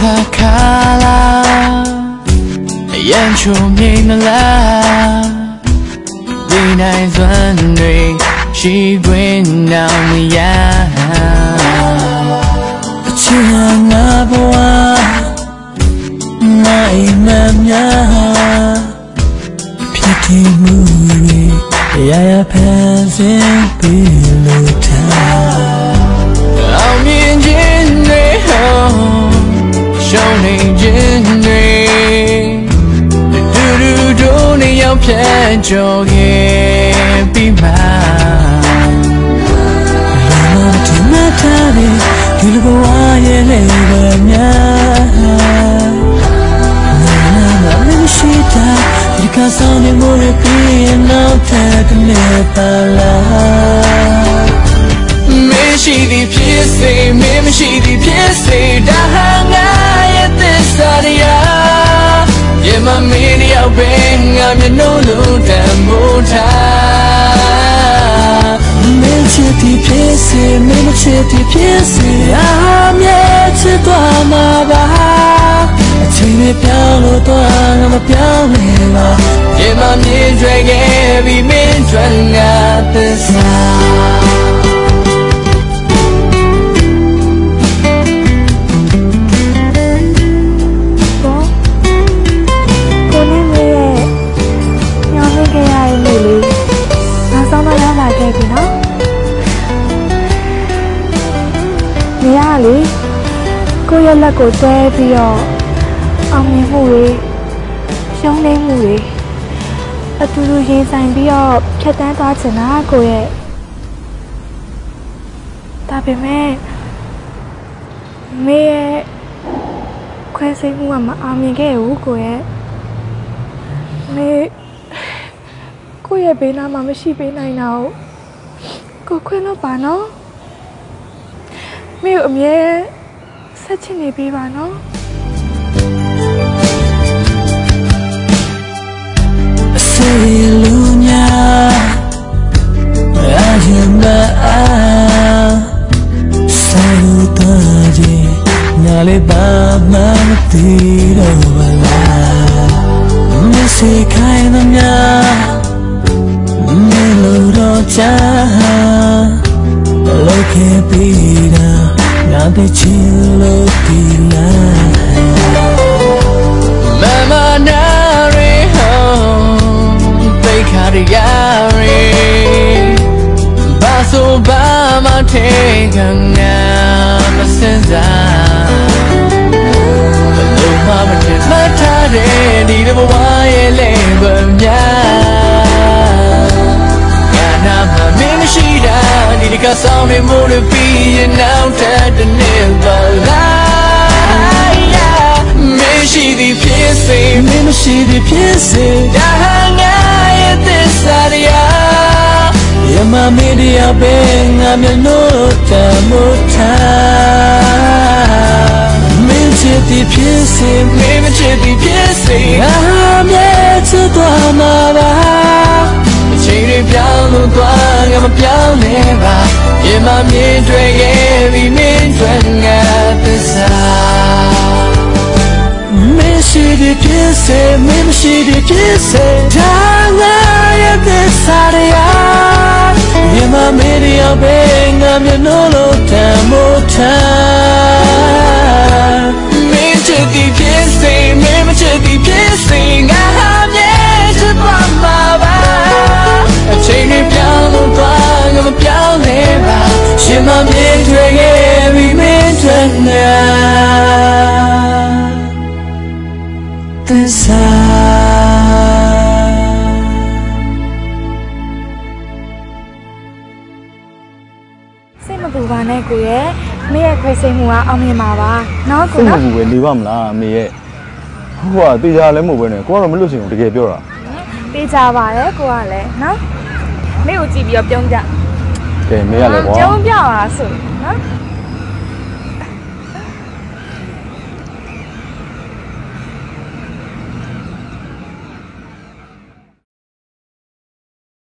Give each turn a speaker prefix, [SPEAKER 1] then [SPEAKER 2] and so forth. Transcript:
[SPEAKER 1] ဟာခါလာအရန်ချုံမြင်မလားဒီနိုင်စွမ်းတွေရှိခွင့်နောင်မရအချင်ငါဘဝနိုင်မများဖြစ်တည်မှုတွေရရဖန်ဆင်းပြီးလို့ထားအောင်မြင်ခြင်း ကျော်ခဲ့ပြီးမှလာမထမထားတဲ့ဒီလိုဘဝရဲ့လေပဲများနာနာမရှိတာဒီကစားနေမို့ရပြီးရင်နောက်ထပ်ကနေပါလားမရှိသည်ဖြစ်စေမင်းမရှိသည်ဖြစ်စေဒါဟာငါရဲ့သစ္စာတရားရေမမင်းတယောက်ပဲ ငါမျက်နှာလုံးတန်မိုးထားမင်းချစ်သည်ဖြစ်စေမင်းမချစ်သည်ဖြစ်စေအာမြဲချစ်သွားမှာပါအချိန်နဲ့ပြောင်းလို့တော့ငါမပြောင်းလဲပါရေမမြင်ကြွယ်ခဲ့ပြီးမင်းကြွယ်ငါသစ္စာ
[SPEAKER 2] လေကိုရဲ့လက်ကိုတွဲပြီးတော့အောင်မြင်မှုတွေရှုံးနေမှုတွေအတူတူရင်ဆိုင်ပြီးတော့ဖြတ်တန်းသွားချင်တာကိုရဲ့ဒါပေမဲ့မေရဲ့ခွဲစိတ်မှုကမအောင်မြင်ခဲ့ဘူးကိုရဲ့မေကိုရဲ့ဘေးနားမှာမရှိပေးနိုင်တာကိုကိုခွင့်လို့ပါနော် မေကိုအမြဲဆက်ချင်နေပေးပါနော်
[SPEAKER 1] say lunya ayama saluta je nale ba ma ti do ba la me se khai na nya me lo ro cha lo ke pi da na de chi lo ti la Mama nare home they carry yare Baso ba ma take nga masenza Lo မေးတရားပဲငါမျက်နှာတမုထားမင်းချစ်သည်ဖြစ်စေမင်းမချစ်သည်ဖြစ်စေငါမြဲချစ်သွားမှာပါအချိန်တွေပြောင်းလို့သွားငါမပြောင်းလဲပါယ မမြင်တွေ့ခဲ့ပြီးမင်းတွေ့ငါသစ္စာမရှိသည်ဖြစ်စေမင်းမရှိသည်ဖြစ်စေဒါငါရဲ့သစ္စာတရားမြမမေးရအောင်ပဲငါမျက်နှာလို့တန်မို့ထား ရှင်မမြင်တွေ့ခဲ့ပြီးမင်းတွေ့နေ this side
[SPEAKER 2] စိတ်မပူပါနဲ့ကိုရဲ့မေရဲ့ခွဲစိတ်မှုကအောင်မြင်ပါပါနော်
[SPEAKER 3] စိ
[SPEAKER 2] ကို
[SPEAKER 3] တ်မ
[SPEAKER 2] နော်
[SPEAKER 3] ပူပဲနေပါမလားအမေရဲ့ဟိုကတေချာလည်းမဟုတ်ပဲနဲ့ကိုကတော့မလွတ်ချင်ဘူးတကယ်ပြောတာ
[SPEAKER 2] ပေးကြပါရဲ့ကိုကလည်းနော်မေကိုကြည့်ပြီးတော့ပြုံးကြ
[SPEAKER 3] ကဲမေရလည်းကွာ
[SPEAKER 2] ပြုံးပြပါဆိုနော်